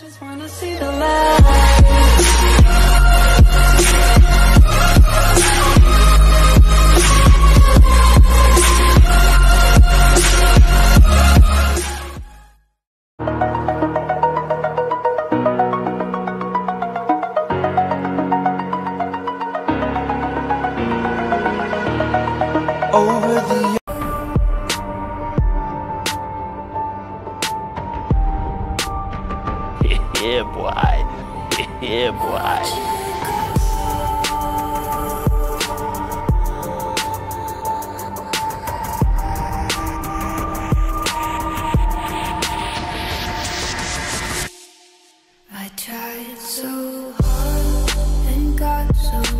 just wanna see the over the Yeah, boy. Yeah, boy. tried so hard and got so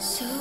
So